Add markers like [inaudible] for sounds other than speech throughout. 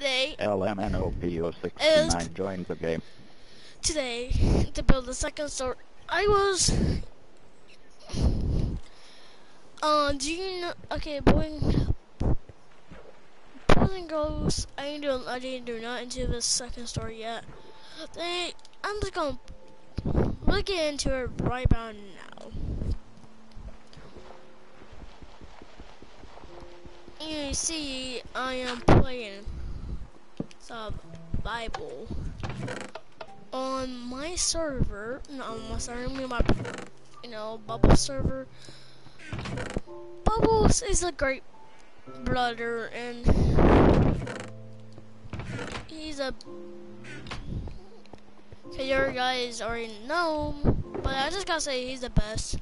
today, LMNOPO69 joined the game. today, to build the second store, I was, uh, do you know, okay, boy, boys and girls, I didn't do, I didn't do not into the second story yet. They, I'm just gonna, we'll get into it right about now. You see, I am playing Bible on my server. No, on my server, I mean my, you know, Bubble server. Bubbles is a great brother, and he's a. Okay, your guys already know, but I just gotta say he's the best.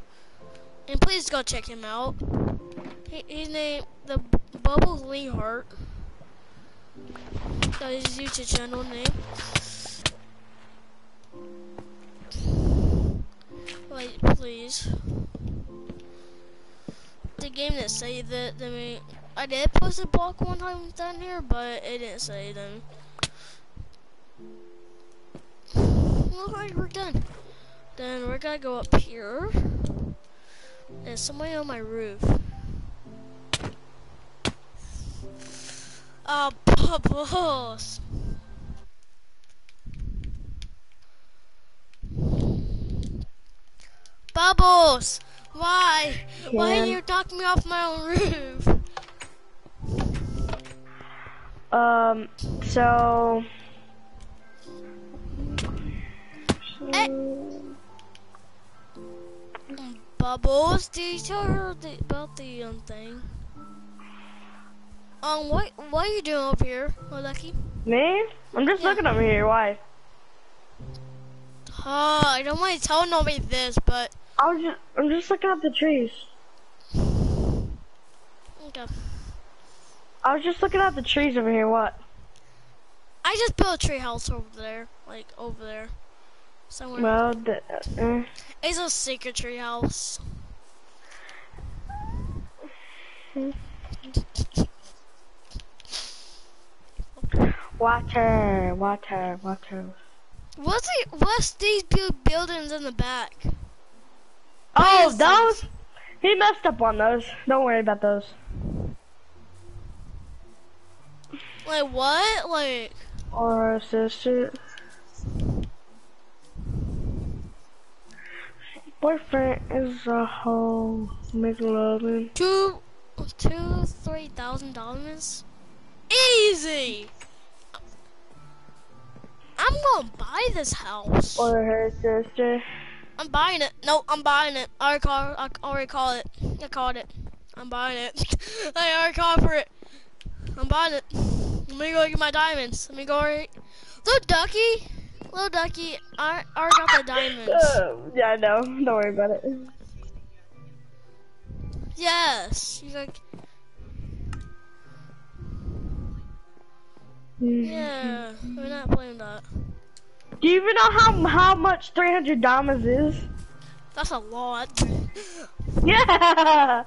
And please go check him out. He, his name, the Bubbles Lee Hart. That is his YouTube channel name. Wait, please. The game didn't say that. I mean, I did post a block one time down here, but it didn't say them. Like we're done. Then we're gonna go up here. There's somebody on my roof. Oh, bubbles. Bubbles! Why? Why are Can- you knocking me off my own roof? Um, so. Eh. Bubbles, did you tell her about the um thing? Um, what what are you doing up here, Lucky? Me? I'm just Yeah. looking over here. Why? Uh, I don't want to tell nobody this, but I was just, I'm just looking at the trees. okay. I was just looking at the trees over here. What? I just built a tree house over there, like over there, somewhere. Well, the, uh, it's a secret tree house. [laughs] [laughs] water, water, water. What's the, what's these bu- buildings in the back? Oh, those. He messed up on those. Don't worry about those. Like what? Like Or sister. Boyfriend is a whole McLovin. two, two, three thousand dollars? Easy. I'm gonna buy this house. Or her sister. I'm buying it. No, I'm buying it. I already call. I already call it. I called it. I'm buying it. [laughs] I already called for it. I'm buying it. Let me go get my diamonds. Let me go. Right. Little ducky, little ducky. I already got the diamonds. Uh, [laughs] yeah, I know. Don't worry about it. Yes. You like. Yeah. We're not playing that. Do you even know how how much 300 diamonds is? That's a lot. [laughs] Yeah.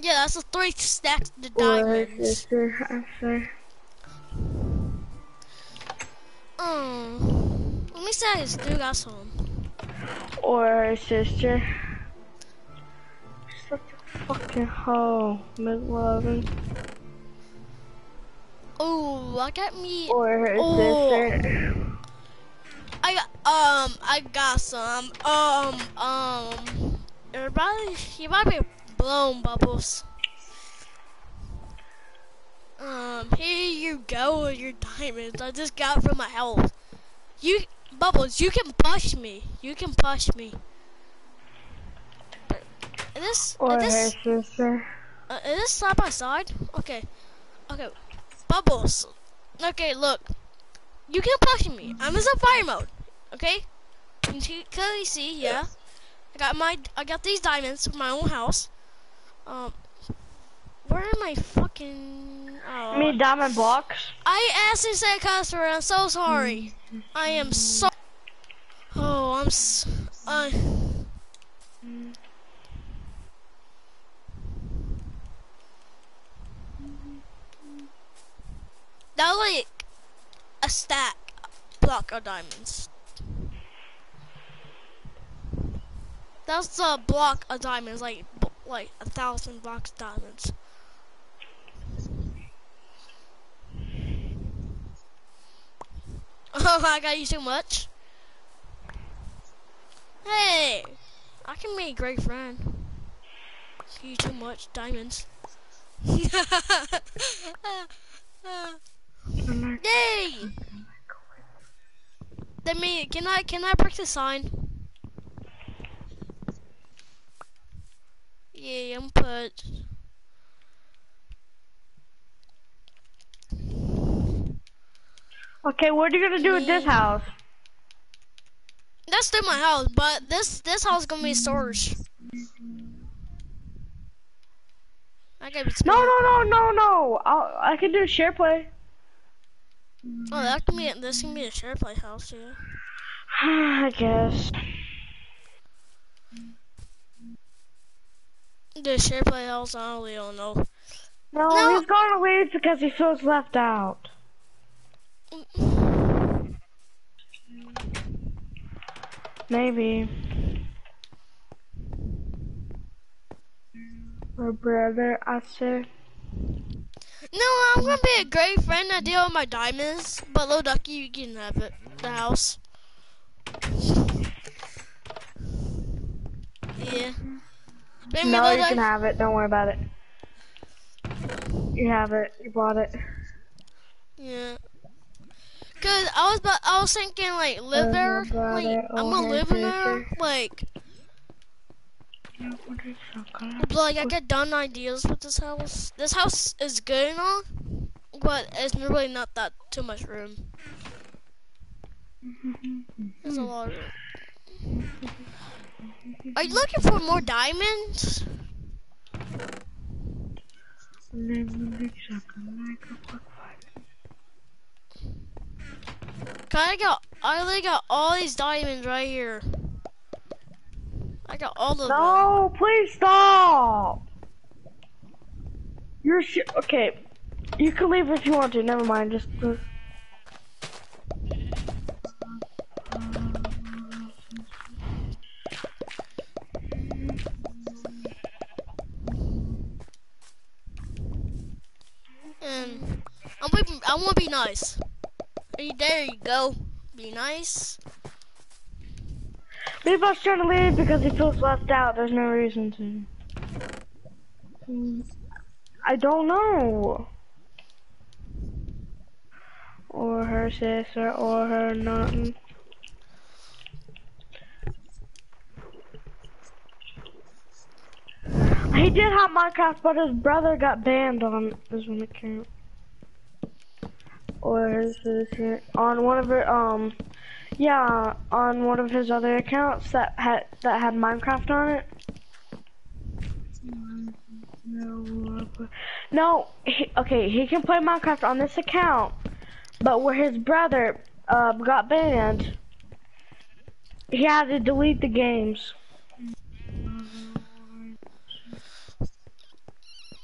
Yeah, that's a three stacks of diamonds. sister. I'm sorry. Um. Let me say I still got some. Or sister. Such a fucking hoe, McLovin. Oh, I got me. Or her Oh. sister. I got um I got some um um everybody you might be blown bubbles. Um here you go with your diamonds I just got from my health. You bubbles you can push me. You can push me. Is this Or is her sister. uh, is this side by side? Okay. Okay. Bubbles. Okay, look. You can't push me. I'm in fire mode. Okay? You can see- clearly see, yeah. I got my I got these diamonds from my own house. Um where are my fucking oh I mean diamond blocks. I asked you to say customer, I'm so sorry. I am so Oh, I'm s I That like a stack block of diamonds. That's a block of diamonds, like like a thousand blocks of diamonds. [laughs] Oh, I got you too much. Hey, I can make a great friend. You too much diamonds. [laughs] [laughs] Yay! Let me. Can I? Can I break the sign? Yeah, I'm put. Okay, what are you gonna do with this house? That's still my house, but this this house is gonna be storage. I gotta be No, no, no, no, no. I'll, I can do share play. Oh, that can be this can be a share play house, yeah. [sighs] I guess. The share play house, I don't know. No, No. he's gonna leave because he feels left out. Maybe. My brother, I said. No, I'm gonna be a great friend. I deal with my diamonds, but Little Ducky, you can have it. The house. Yeah. Maybe No, you can have it. Don't worry about it. You have it. You bought it. Yeah. Cause I was about, I was thinking like live there, like I'm gonna live in there, like but, like I get done ideas with this house. This house is good and all, but it's really not that too much room. There's a lot of room. Are you looking for more diamonds? I got, I got all these diamonds right here. I got all of them. No, please stop. You're sh- okay. You can leave if you want to. Never mind. Just. uh, And I'm waiting, I want to be nice. Are you- There you go. Be nice. Levi's trying to leave because he feels left out. There's no reason to. I don't know. Or her sister, or her nothing. He did have Minecraft, but his brother got banned on his one account. Or his sister on one of her um yeah, on one of his other accounts that had that had Minecraft on it. No, he, okay, he can play Minecraft on this account, but where his brother uh, got banned, he had to delete the games.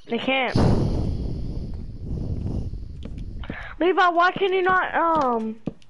They can't. Levi, why can you not um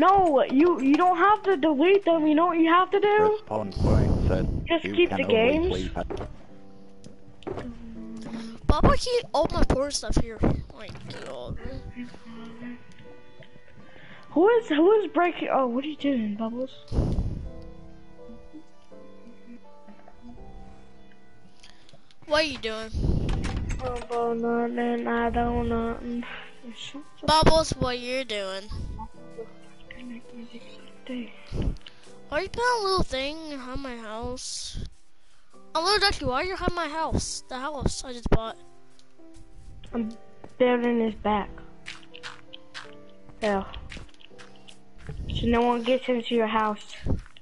No, you you don't have to delete them. You know what you have to do? Respawn point said Just keep the only games. sleep keep all my poor stuff here. Like, God. Who is who is breaking? Oh, what are you doing, Bubbles? What are you doing? Nothing. I don't nothing. Bubbles, what you doing? Are you putting a little thing behind my house? A little ducky, why are you behind my house? The house I just bought. I'm building this back. Yeah. So no one gets into your house.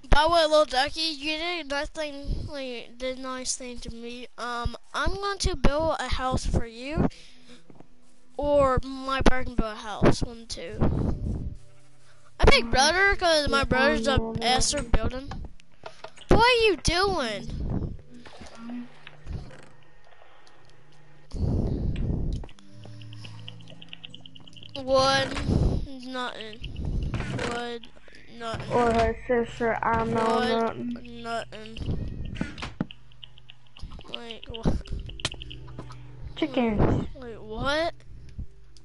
By the way, little ducky, you did nothing. Like, did nice thing to me. Um, I'm going to build a house for you, or my brother can build a house. One, two. I pick brother because my brother's a master building. What are you doing? Wood, nothing. Wood, nothing. Or her sister, I don't know Wood, nothing. nothing. Like, what? Chickens. Wait, what?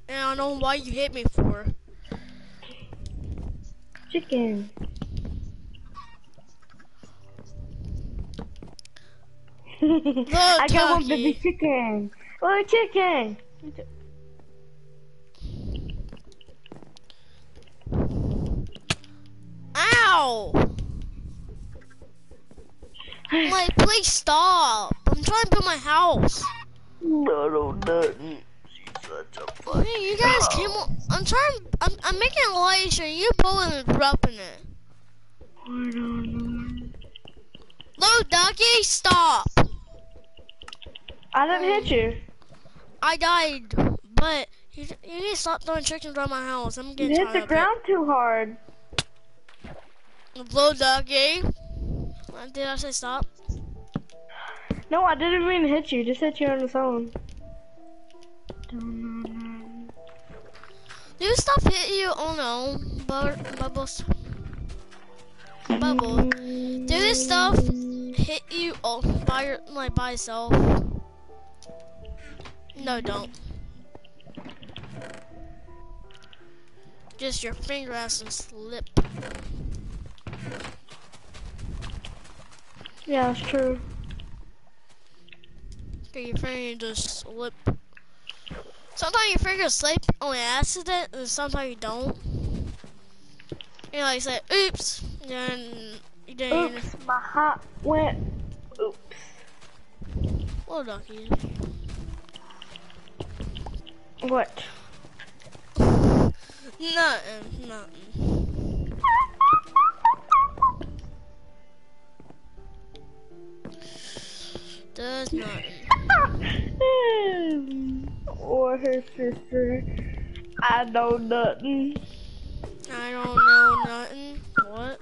And I don't know why you hit me for. Chicken. [laughs] I got one baby chicken. Little chicken. Ow! Like, please stop. I'm trying to build my house. Little nothing. Such Hey, you guys came on. I'm trying. I'm, I'm making a light show. You both are interrupting it. Little ducky, stop. I didn't hit you. I died, but you, you need to stop throwing chickens around my house. I'm getting You hit the ground too hard. ducky. Uh, Did I say stop? No, I didn't mean to hit you. Just hit you on the phone. Do stuff hit you? Oh no, Bu- bubbles. Bubble. Do this stuff hit you oh, by your, like by itself? No, don't. Just your finger has to slip. Yeah, it's true. Okay, your finger just slip. Sometimes your fingers slip on accident, and sometimes you don't. And like say, oops, then then Oops, my hat went. Oops. well ducky. What? Nothing, nothing. Does nothing. [laughs] or her sister. I know nothing. I don't know nothing. What?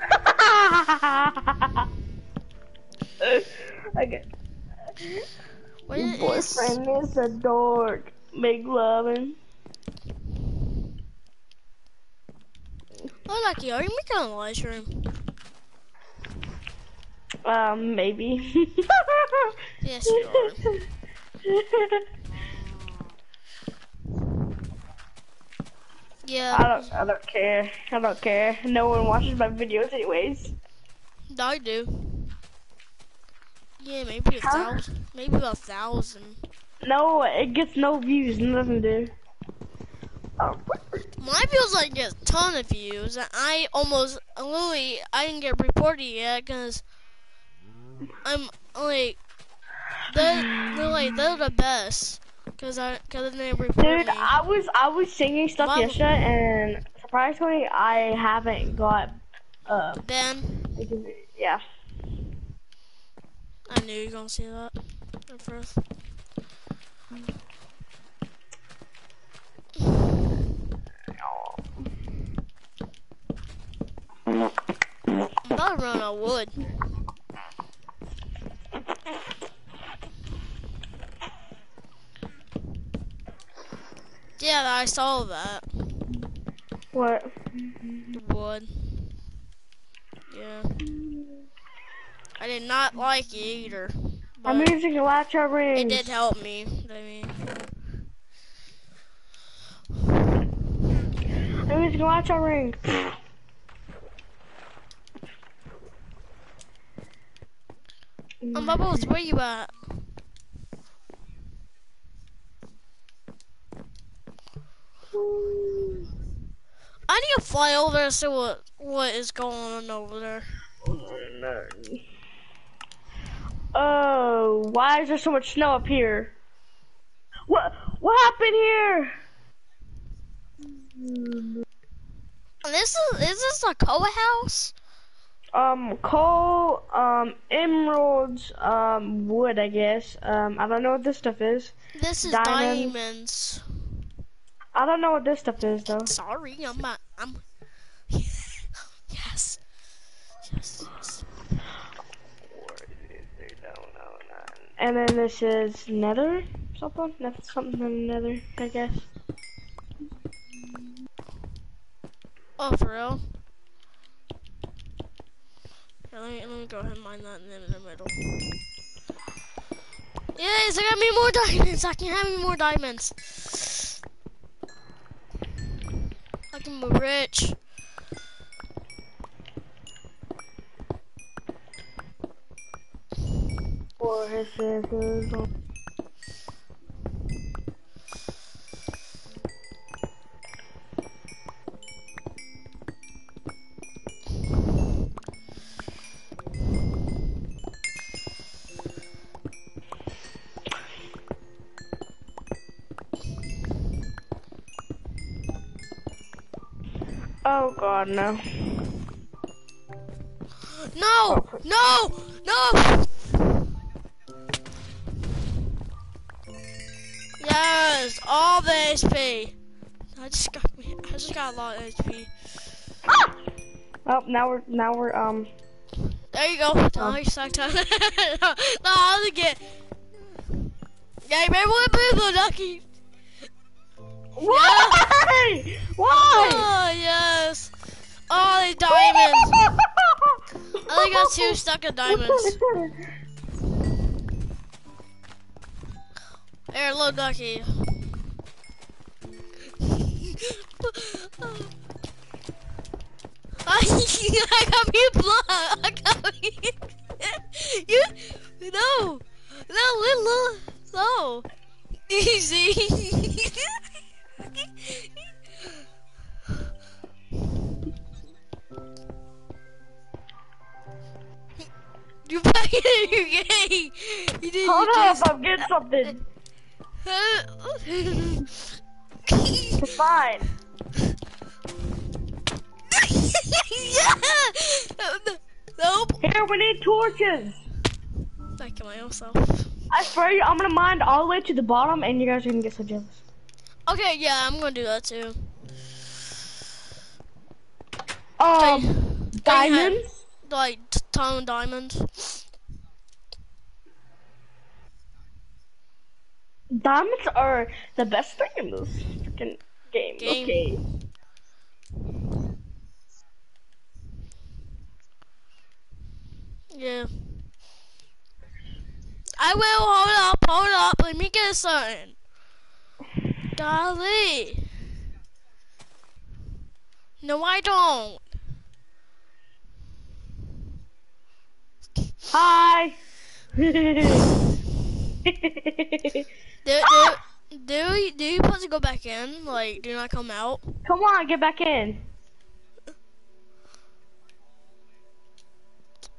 [laughs] okay. What Your is boyfriend is a dork. McLovin. Oh, lucky, are you making a live stream? Um, maybe. Yes, you are. [laughs] Yeah, I don't. I don't care. I don't care. No one watches my videos, anyways. I do. Yeah, maybe a Huh? thousand. Maybe a thousand. No, it gets no views. Nothing to do. Oh, My videos like get a ton of views. I almost, literally, I didn't get reported yet because I'm like, they're, they're like, they're the best. Cause I, cause they Dude, me. I was I was singing stuff Mom- yesterday, and surprisingly, I haven't got. Uh, Ben, yeah. I knew you were gonna see that at first. I'm about to run out of wood. Yeah, I saw that. What? Wood. Yeah. I did not like it either. I'm using a latch of it did help me. I mean, I'm using a latch of rings. um, Bubbles, where you at? I need to fly over and see what what is going on over there. Oh, why is there so much snow up here? What? What happened here? This is is this a Koa house? um, coal, um, emeralds, um, wood, I guess. Um, I don't know what this stuff is. This is Diamonds. diamonds. I don't know what this stuff is though. Sorry, I'm not. I'm. [laughs] yes. Yes. Yes. And then this is nether, something, that's something in nether, I guess. Oh, for real? Here, let me, let me go ahead and mine that in the, in the middle. Yes, I got me more diamonds. I can have me more diamonds. I can be rich. Or Oh god, no. No! No! No! Yes, all the HP. I just got me. I just got a lot of HP. Oh, now we're now we're um. There you go. Oh, you sucked. [laughs] no, no, I'll get. Yeah, remember what blue ducky? Why? Why? Oh yes. Oh, the diamonds. I got two stuck in diamonds. There, little ducky. [laughs] I got me blood. I got me. [laughs] you no, no, little, no. [laughs] Easy. [laughs] you back in your. You did. Hold up, just- I'm getting something. [laughs] fine. yeah! [laughs] Nope. Here, we need torches. I kill myself. I swear you, I'm gonna mine all the way to the bottom, and you guys are gonna get so jealous. Okay, yeah, I'm gonna do that too. Um, diamonds. Like t- ton diamonds. Diamonds are the best thing in this freaking game. Game. Okay. Yeah. I will hold up, hold up. Let me get a something. Golly. No, I don't. Hi. [laughs] [laughs] Do, do, do, you, do you supposed to go back in? Like, do not come out? Come on, get back in.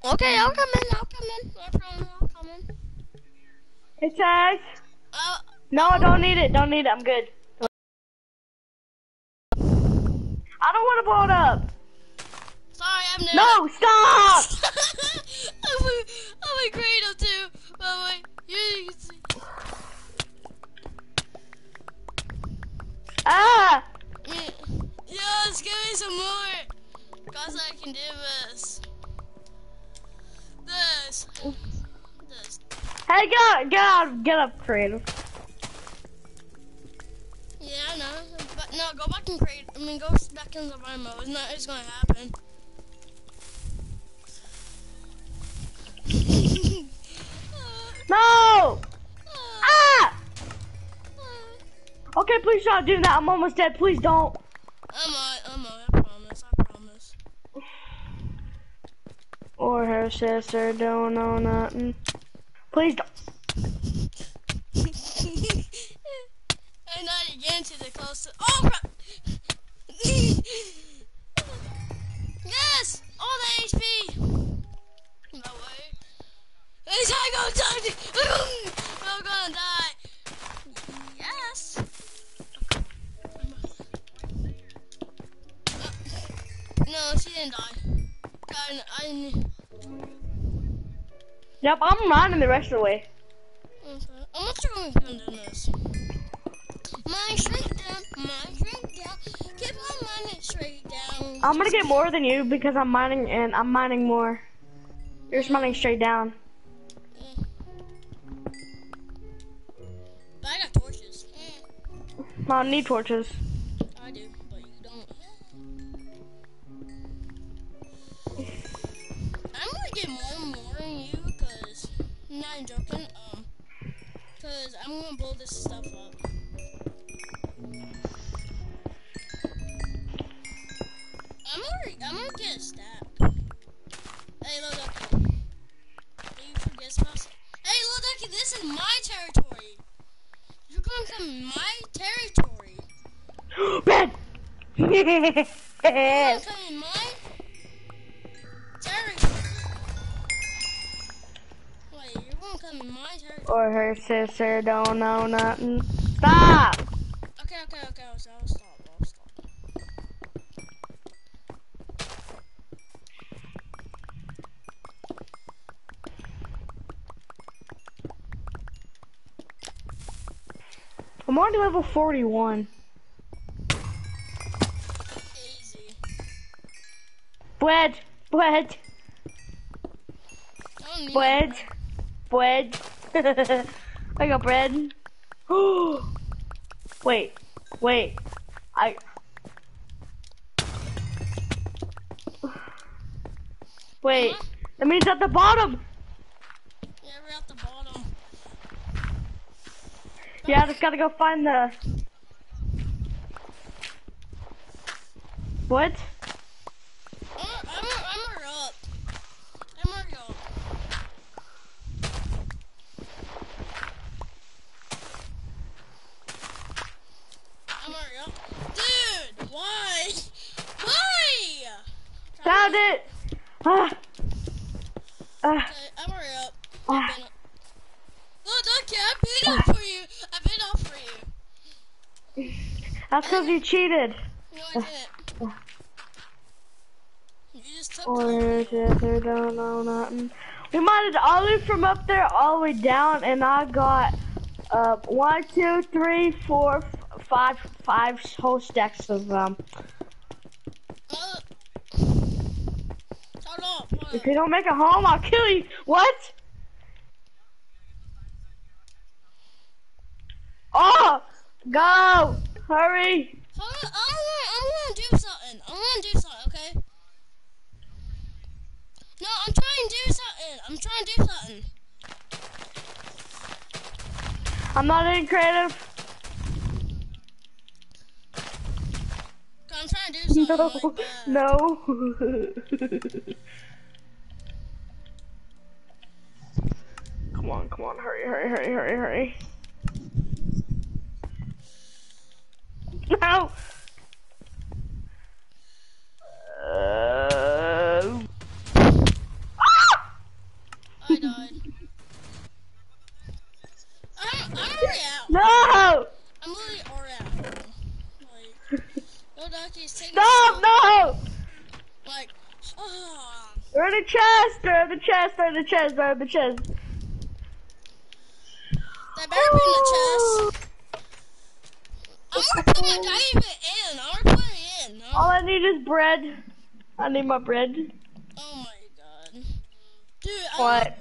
Okay, I'll come in. I'll come in. No problem. I'll come in. Hey, Taz. Uh, No, I don't need it. Don't need it. I'm good. I don't want to blow it up. sorry, I'm new. No, stop. [laughs] I'm a, I'm a creative too. But wait, you, you Ah. Mm. Yes, give me some more. Cause I can do this. This. This. Hey, get up, get up, get up, creative. Yeah, I know. But no, go back and create. I mean, go back in survival mode. It's not. It's gonna happen. [laughs] No. Uh, Ah. Okay, please stop doing that. I'm almost dead. Please don't. I'm on. I'm on. I promise. I promise. Or her sister don't know nothing. Please don't. [laughs] and not again to the closest. Oh crap! [laughs] yes! All the HP! No way. Is I gonna die? I'm gonna die. No, she didn't die. I, I, Yep, I'm running the rest of the way. okay. I'm not sure I'm doing this. Mine straight down, mine straight down. Keep on mining straight down. I'm gonna get more than you because I'm mining and I'm mining more. You're just mining straight down. Yeah. But I got torches. I don't need torches. I'm joking. Um, cause I'm gonna blow this stuff up. I'm already. I'm gonna get a. Hey, look, Ducky. Do you forget about? Hey, look, Ducky. This is my territory. You're gonna [gasps] come in my territory. Red! You're gonna come in my territory. Or her sister don't know nothing. Stop! Okay, okay, okay. I'll, I'll stop. I'll stop. I'm already level 41. Easy. Bread! Bread! Bread! Bread! [laughs] I got bread. [gasps] wait, wait. I. [sighs] Wait, that means at the bottom! Yeah, we're at the bottom. Yeah, I just gotta go find the. What? I'm, I'm, I'm already up. I'm already up. I'm already up. Dude, why? Why? Found it! Ah! Ah! Okay, I'm already up. Ah. Been up. Look, I've been up for you. I've been up for you. That's because you cheated. No, I didn't. You just took Or it. sister don't know nothing. We might have all the way from up there all the way down, and I got uh one, two, three, four, five, five whole stacks of um. Uh, hold on, hold If you don't make a home, I'll kill you. What? Oh, go! Hurry! Hold on, I'm gonna, I'm gonna do something. I'm gonna do something, okay? No, I'm trying to do something. I'm trying to do something. I'm not in creative. I'm trying to do [laughs] No, like [laughs] no. On, come on, hurry, hurry, hurry, hurry, hurry. No. Uh, ah! I died. I'm, I'm already out. No! I'm literally already out. Like, no duckies, take Stop! No! Like, oh, They're in the chest! They're in the chest! They're in the chest! They're in the chest! In the chest. I'm gonna put my diamond in. I'm gonna put it in. All I need is bread. I need my bread. oh my god. Dude, I What?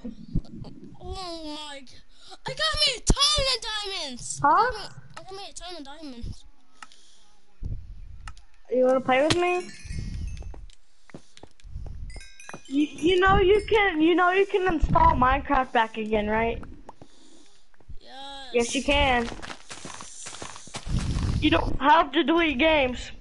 Oh my god. I got me a ton of diamonds. Huh? I got me, I got me a ton of diamonds. You wanna play with me? You, you know you can you know you can install Minecraft back again, right? Yes. You can. You don't have to delete games.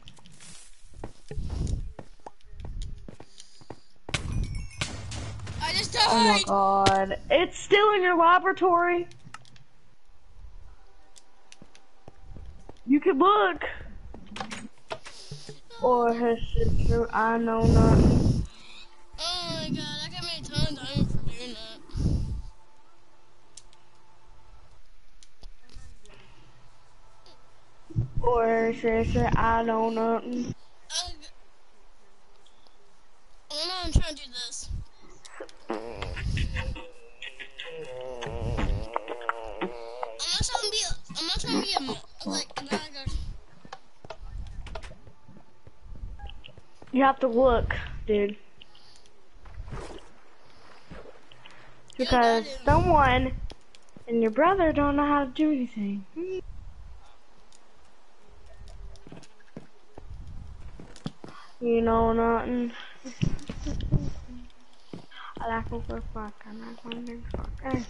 I just died. Oh my god. It's still in your laboratory. You can look. Or her sister, I know nothing. tripping. I don't know. oh no, I'm trying to do this. I'm not trying to be. I'm not trying to be a, like an ogre. You have to look, dude. Because yeah, someone and your brother don't know how to do anything. You know nothing. I like one for fuck. I like one big fuck. Hey.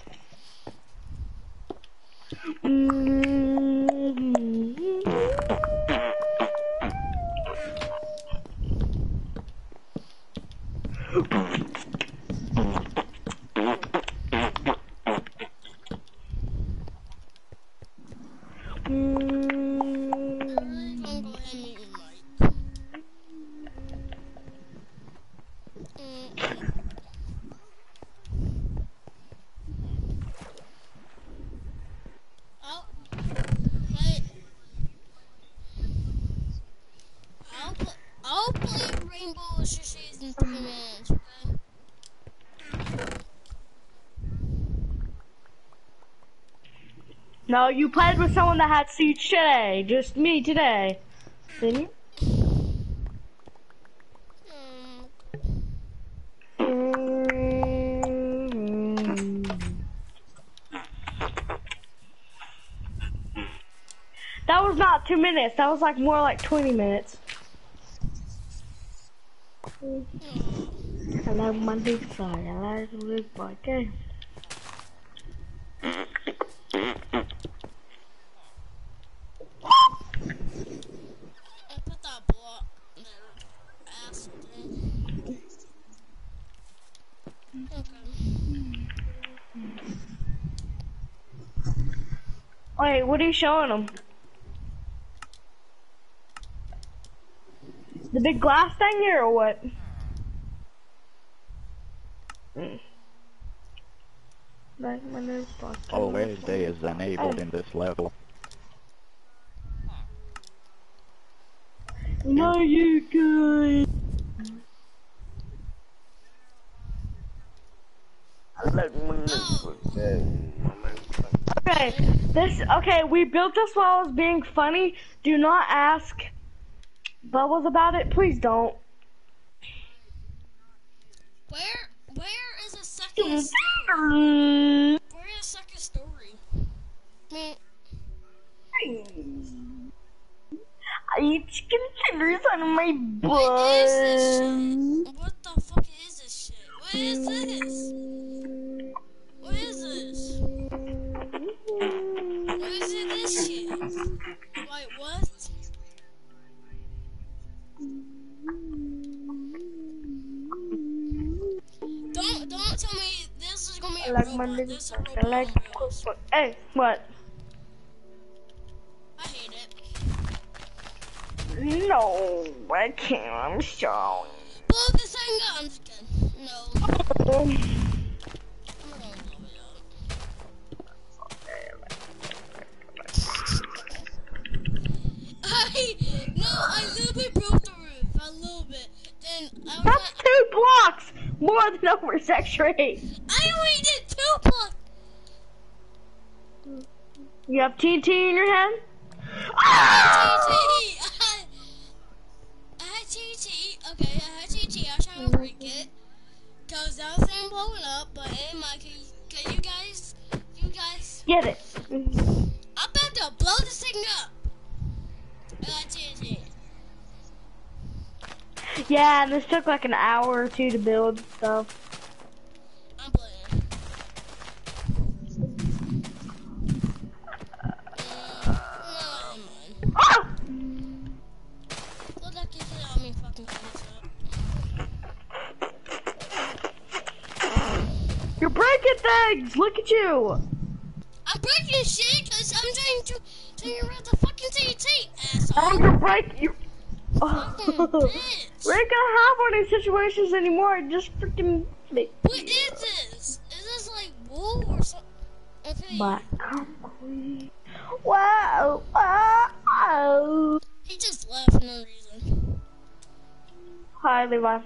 I'll, play, I'll, pl- I'll play Rainbow Six Siege in three minutes, okay? No, you played with someone that had siege today. Just me today. Didn't you? That was not two minutes. That was like more like 20 minutes. I like my big side. I like the big boy. Okay. I put that block there. Acid in. Okay. Wait, what are you showing them? The big glass thing here or what? Mm. Like my new box. Always day is enabled in this level. No, you good. Okay, this okay. We built this while I was being funny. Do not ask Bubbles about it. Please don't. Where, where is the second mm-hmm. story? Where is the second story? I mean, I eat chicken tenders on my butt. what is this shit? What the fuck is this shit? What is this? What is this? It, this shit? Wait, what? Don't, don't tell me this is gonna be I a like robot. my little This is a butt. I like wheels. Hey, what? I hate it. No, I can't. I'm sorry. Blow the thing up. I'm just kidding. No, oh I'm not gonna blow it up. I no, I literally broke the roof a little bit. Then I was That's like, two blocks more than over section eight. I only did two blocks. You have TNT in your head? TNT. Ah! I, I had TNT. Okay, I had TNT. I was trying to break it. Cause that was thing blowing up. But hey, Mike, can can you guys, you guys, Get it. I'm about to blow this thing up. I got TNT. Yeah, and this took like an hour or two to build, so. I'm playing. No, never mind. Oh! Look like you can help me fucking clean this up. You're breaking things! Look at you! I'm breaking shit because I'm trying to you about the fucking TNT, asshole. Oh, I'm gonna break you. Oh. We ain't gonna have one of these situations anymore. Just freaking. What is this? Is this like wool or something? Okay. But concrete. Wow! Wow! He just left for no reason. Hi, Levi.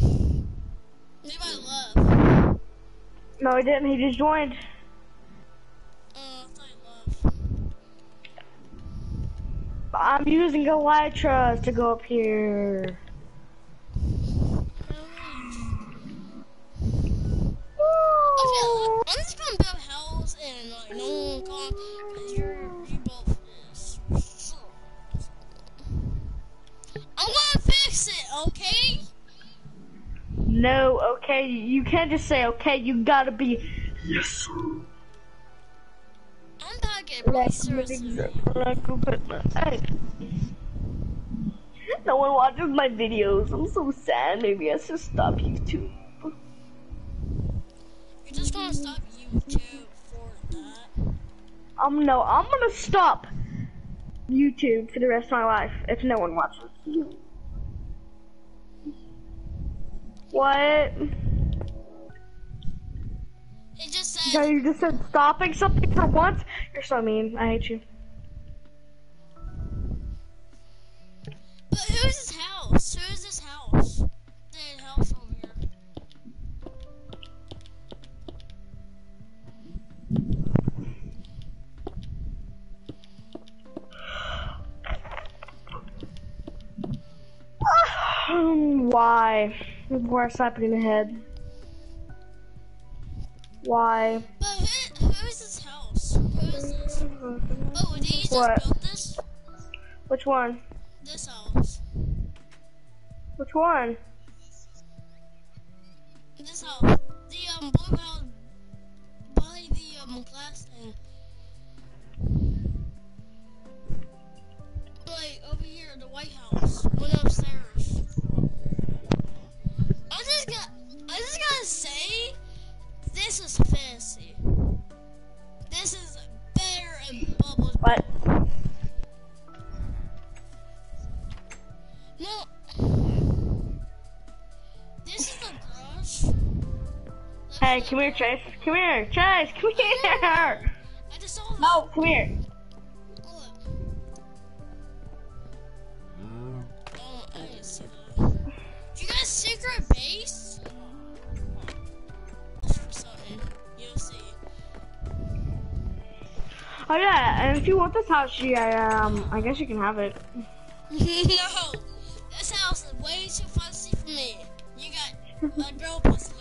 Levi left. No, he didn't. He just joined. I'm using Elytra to go up here. I'm just gonna build house and like no one come because you're you both is I'm gonna fix it, okay? No, okay, you can't just say okay, you gotta be Yes sir. I'm about to get really serious. Hey. No one watches my videos. I'm so sad. Maybe I should stop YouTube. You're just gonna stop YouTube for that. Um, no, I'm gonna stop YouTube for the rest of my life if no one watches. What? It just So said you just said stopping something for once? You're so mean. I hate you. But who's this house? Who is this house? The house over here. Um, why? Before I slap you in the head. Why? But who, who is this Oh, did you just What? build this? Which one? This house. Which one? This house. The um blue house Come here, Chase. Come here, Chase. Come here. I just saw that. No, come here. Look. I didn't see that. You guys secret base? For something. You'll see. Oh yeah, and if you want this house, yeah, um, I guess you can have it. [laughs] no! This house is way too fancy for me. You got a girl supposed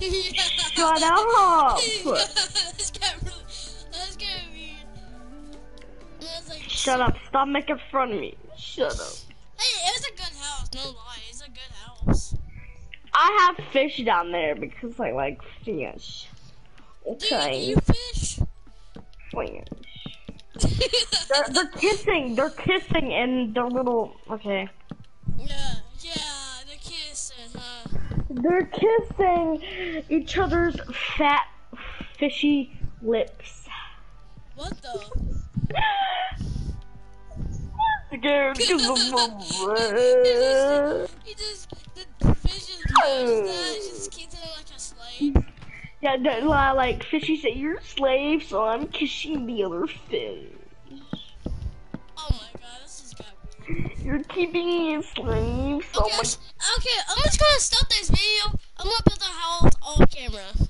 Shut up. Let's get really, let's get weird. Let's like, Shut up. Stop making fun of me. Shut up. Hey, it's a good house. No lie, it's a good house. I have fish down there because I like fish. Dude, Okay, you fish? fish. [laughs] They're, they're kissing. They're kissing in their little. Okay. They're kissing each other's fat, fishy lips. What the? Scared of my He just, the fish is does that, he just keeps it like a slave. Yeah, like fishy said, you're a slave, so I'm kissing the other fish. You're keeping me a slave, so Okay, s- okay, I'm just gonna stop this video. I'm gonna build a house off camera.